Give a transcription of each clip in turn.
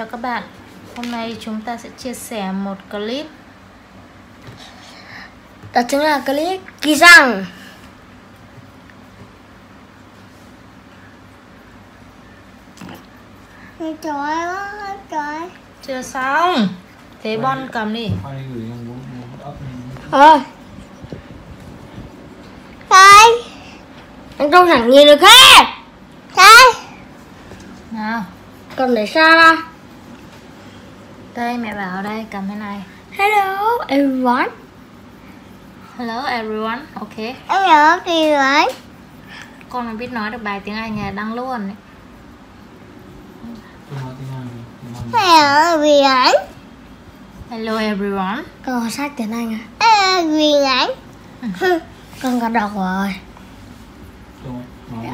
chào các bạn. Hôm nay chúng ta sẽ chia sẻ một clip. Đó chính là clip kỳ răng Trời ơi, trời. Chưa xong. Thế Bon cầm đi. lên. Thôi. Anh không thẳng nhìn được hết. Đây Nào. Còn để xa ra Đây mẹ bảo đây cầm cái này. Hello everyone. Hello everyone. Ok. Hello everyone. Con mà biết nói được bài tiếng Anh là đăng luôn Anh. Hello everyone. Hello everyone. Con có sách tiếng Anh à? Hello everyone. Con có đọc rồi. Nói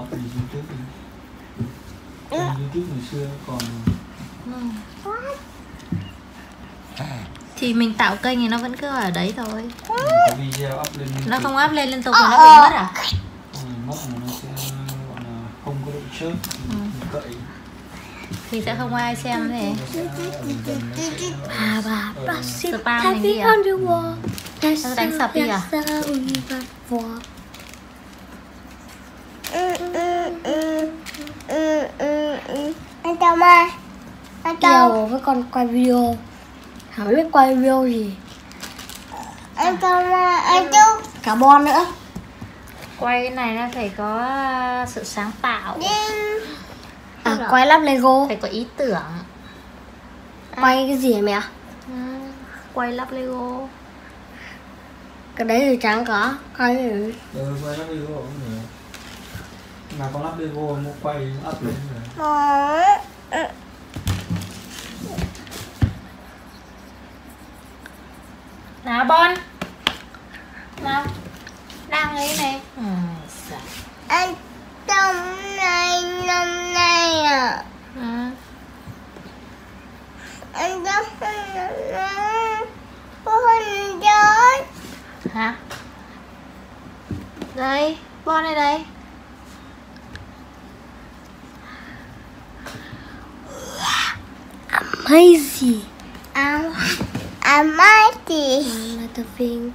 up lên YouTube đi. Trên YouTube ngày xưa còn Thì mình tạo kênh thì nó vẫn cứ ở đấy thôi. Có video up lên liên Nó không up lên liên tục thì nó bị mất à? Rồi mất mà nó sẽ gọi là không có độ chớp mình cậy. Thì sẽ không ai xem thế. Bà bà ở- Plastic Spam Happy hay gì à? on the wall Nó đánh sập đi à? Anh chào mai Chào với con quay video. Chẳng biết quay video gì? Anh chào mai Anh chào Cả bon nữa. Quay cái này nó phải có sự sáng tạo. À quay lắp Lego. Phải có ý tưởng. Quay cái gì hả mẹ? Ừ, Quay lắp Lego. Cái đấy thì chẳng có Quay cái gì? Ờ, quay lắp Lego cũng được. Mà có lắp Lego mua quay up lên rồi Nào Bon? Nào Đang ấy này ừ, dạ. Anh trong này năm nay à. Ừ. Anh trong Con chơi Hả? Đây Bon đây đây. Amazing. Am Amazing Là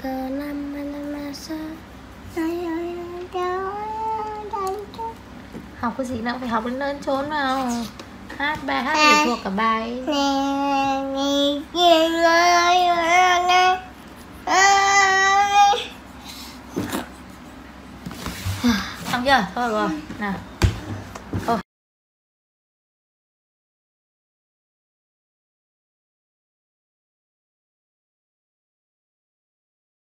cơ năm năm năm sáu Học cái gì nữa? Phải học đến nơi trốn nào. Hát bài hát phải thuộc cả bài. Xong chưa? Thôi rồi. Nào